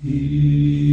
He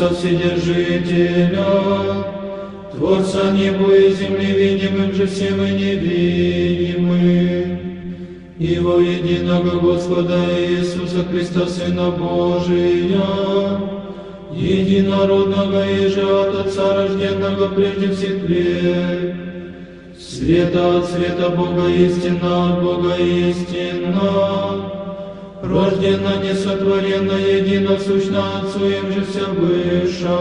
Отца Вседержителя, Творца неба и земли, видимым же всем и невидимым, и во единого Господа Иисуса Христа, Сына Божия, единородного и же от Отца, рожденного прежде всех лет, света от света Бога истина, от Бога истина, рождена, несотворена, едино сущна Отцу им же вся выша.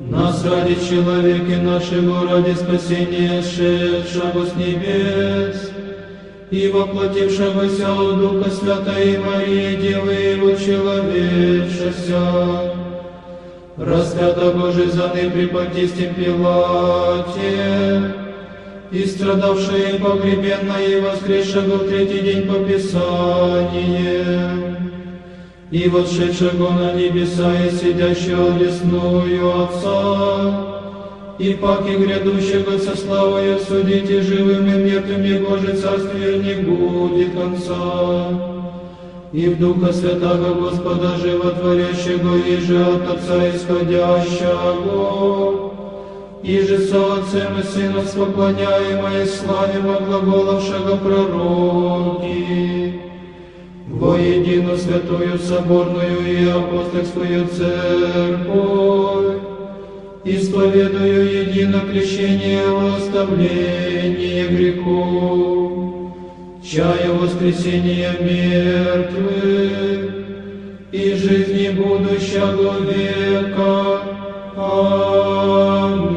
Нас ради человека нашего, ради спасения шедшего с небес, и воплотившегося от Духа Святой Марии, Девы Его человечеся, распята Божий заны при Понтистем Пилате, и страдавшая и погребенная и воскресшего в третий день по Писанию, и восшедшего на небеса и сидящего одесную Отца, и паки грядущего со славою судите живым и мертвым, Его же царствие не будет конца. И в Духа Святого Господа Животворящего, и же от Отца исходящего, и же Отцем и Сыном споклоняемой славимо глаголовшего пророки, во единую святую соборную и апостольскую церковь, исповедую едино крещение во оставление грехов, чаю воскресения мертвых и жизни будущего века. Аминь.